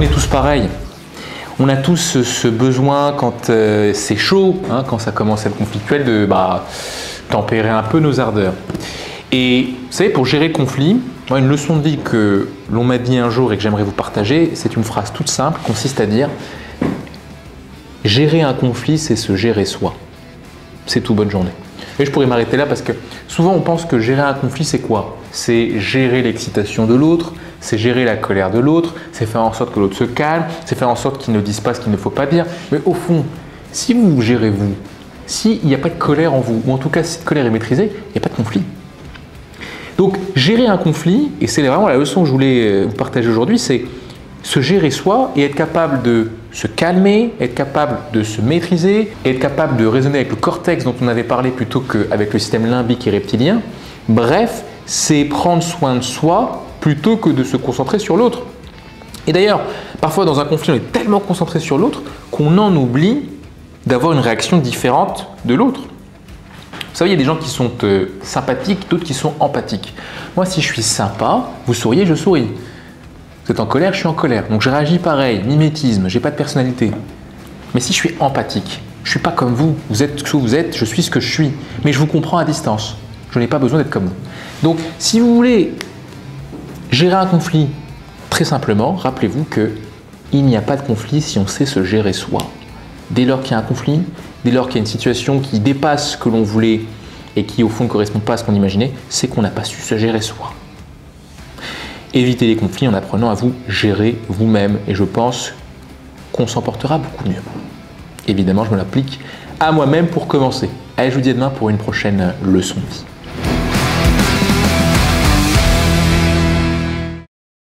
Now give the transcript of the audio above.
on est tous pareils. On a tous ce besoin quand euh, c'est chaud, hein, quand ça commence à être conflictuel, de bah, tempérer un peu nos ardeurs. Et vous savez, pour gérer le conflit, moi, une leçon de vie que l'on m'a dit un jour et que j'aimerais vous partager, c'est une phrase toute simple, consiste à dire Gérer un conflit, c'est se gérer soi. C'est tout, bonne journée. Et je pourrais m'arrêter là parce que souvent on pense que gérer un conflit, c'est quoi? C'est gérer l'excitation de l'autre, c'est gérer la colère de l'autre, c'est faire en sorte que l'autre se calme, c'est faire en sorte qu'il ne dise pas ce qu'il ne faut pas dire. Mais au fond, si vous gérez vous, s'il n'y a pas de colère en vous, ou en tout cas si cette colère est maîtrisée, il n'y a pas de conflit. Donc gérer un conflit, et c'est vraiment la leçon que je voulais euh, vous partager aujourd'hui, c'est se gérer soi et être capable de se calmer, être capable de se maîtriser, être capable de raisonner avec le cortex dont on avait parlé plutôt qu'avec le système limbique et reptilien. Bref, c'est prendre soin de soi plutôt que de se concentrer sur l'autre. Et d'ailleurs, parfois dans un conflit, on est tellement concentré sur l'autre qu'on en oublie d'avoir une réaction différente de l'autre. Vous savez, il y a des gens qui sont euh, sympathiques, d'autres qui sont empathiques. Moi, si je suis sympa, vous souriez, je souris. Vous êtes en colère, je suis en colère. Donc je réagis pareil, mimétisme, j'ai pas de personnalité. Mais si je suis empathique, je suis pas comme vous, vous êtes ce que vous êtes, je suis ce que je suis. Mais je vous comprends à distance. Je n'ai pas besoin d'être comme vous. Donc si vous voulez gérer un conflit, très simplement, rappelez-vous que il n'y a pas de conflit si on sait se gérer soi. Dès lors qu'il y a un conflit, dès lors qu'il y a une situation qui dépasse ce que l'on voulait et qui au fond ne correspond pas à ce qu'on imaginait, c'est qu'on n'a pas su se gérer soi. Évitez les conflits en apprenant à vous gérer vous-même et je pense qu'on s'en portera beaucoup mieux. Évidemment, je me l'applique à moi-même pour commencer. Allez, je vous dis à demain pour une prochaine leçon de vie.